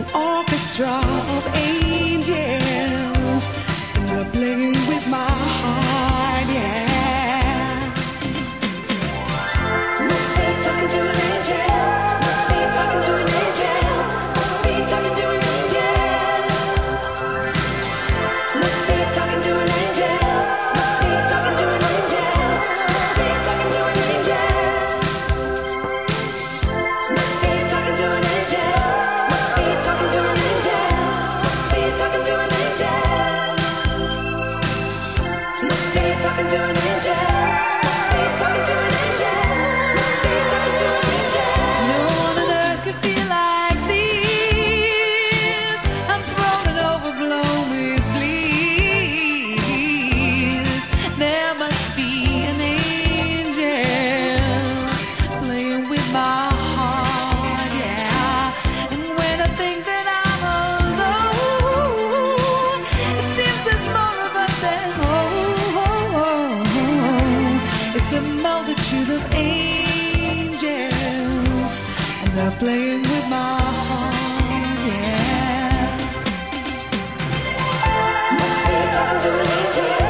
an orchestra of angels, and they're playing with my. me talking to an ninja. They're playing with my heart, yeah. Must be talking to an angel.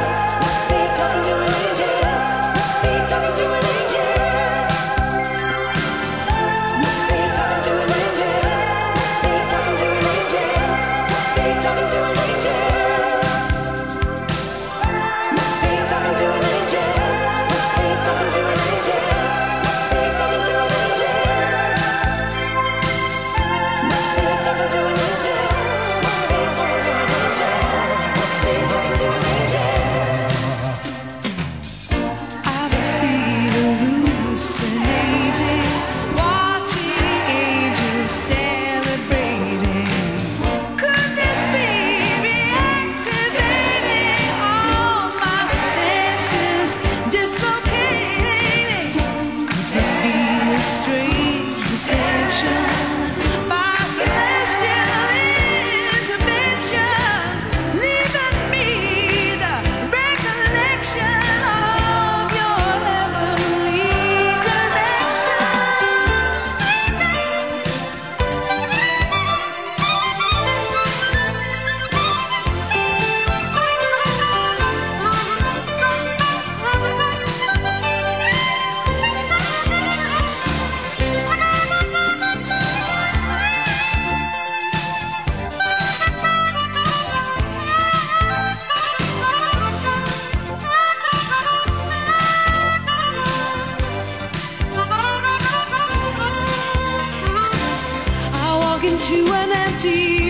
to an empty